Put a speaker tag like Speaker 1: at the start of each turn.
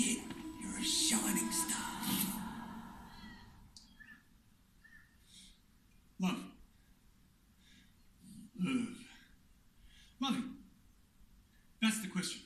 Speaker 1: kid. You're a shining star.
Speaker 2: Love. Love. Loving. That's the question.